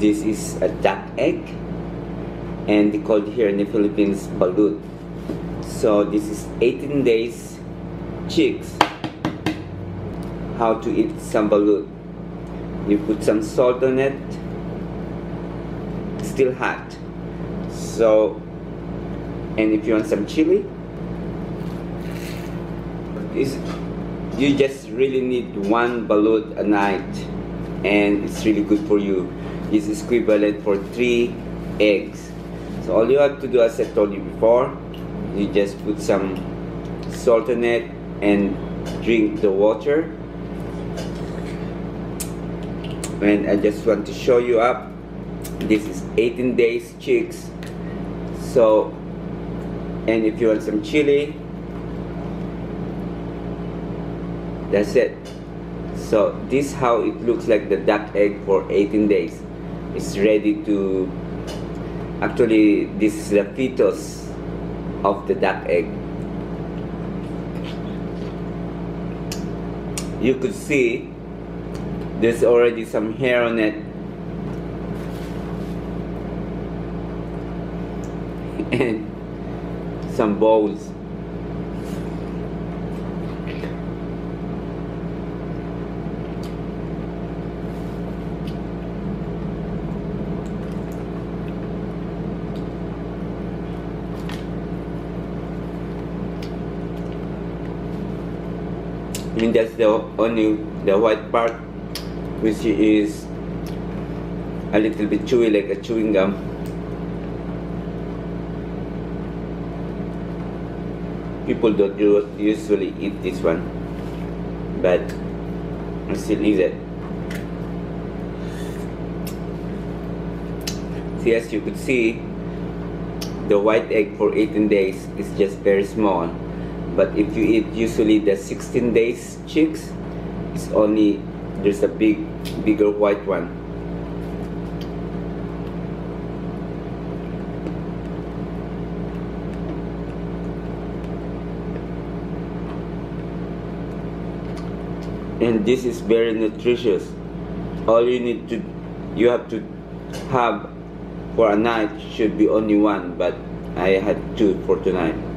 this is a duck egg and they call it here in the Philippines balut. So this is 18 days chicks how to eat some balut. You put some salt on it still hot. So and if you want some chili is you just really need one balut a night and it's really good for you is equivalent for three eggs. So all you have to do as I told you before you just put some salt in it and drink the water. And I just want to show you up. This is 18 days chicks. So and if you want some chili that's it. So this how it looks like the duck egg for 18 days it's ready to actually this is the fetus of the duck egg. You could see there's already some hair on it. And some balls Mean that's the only the white part which is a little bit chewy like a chewing gum. People don't usually eat this one but I still eat it. See as you could see the white egg for 18 days is just very small but if you eat usually the 16 days chicks it's only there's a big bigger white one. And this is very nutritious. All you need to you have to have for a night should be only one but I had two for tonight